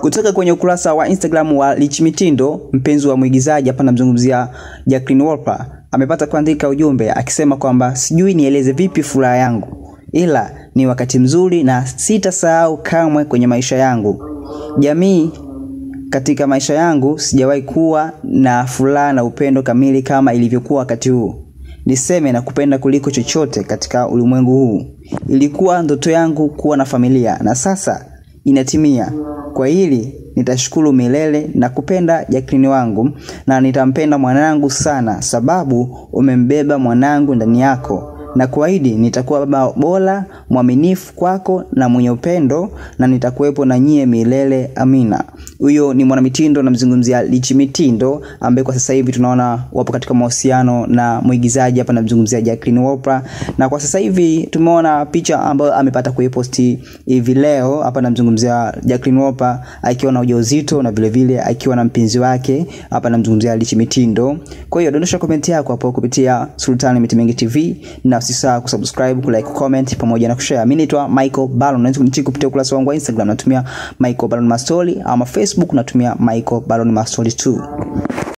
kutoka kwenye ukurasa wa Instagram wa Rich Mitindo, mpenzi wa mwigizaji hapa namzungumzia Jacqueline Wolper, amepata kuandika ujumbe akisema kwamba sijui nieleze vipi furaha yangu, ila ni wakati mzuri na sitasahau kamwe kwenye maisha yangu. Jamii katika maisha yangu sijawahi kuwa na furaha na upendo kamili kama ilivyokuwa wakati huu. Niseme na kupenda kuliko chochote katika ulimwengu huu. Ilikuwa ndoto yangu kuwa na familia na sasa inatimia. Kwa hili nitashukuru milele na kupenda Jacqueline wangu na nitampenda mwanangu sana sababu umembeba mwanangu ndani yako na kuahidi nitakuwa baba bora mwaminifu kwako na mwenye upendo na nitakuwepo na nyie milele. Amina. Huyo ni mwanamitindo namzungumzia Lichi Mitindo ambaye kwa sasa hivi tunaona wapo katika mahusiano na mwigizaji hapa namzungumzia Jacqueline Wolper na kwa sasa hivi tumeona picha ambayo amepata kuiposti hivi leo hapa namzungumzia Jacqueline Wolper akiwa na ujauzito na vile vile akiwa na mpenzi wake hapa namzungumzia Lichi Mitindo. Kwa hiyo dondosha komenti yako hapo kupitia Sultani Miti Mengi TV na usisahau kusubscribe kulike comment pamoja na kushare. Mimi naitwa Michael Ballon. Unaweza kunicheki kupitia ukurasa wangu wa Instagram. Natumia Michael Ballon Mastori ama Facebook natumia Michael Ballon Mastori 2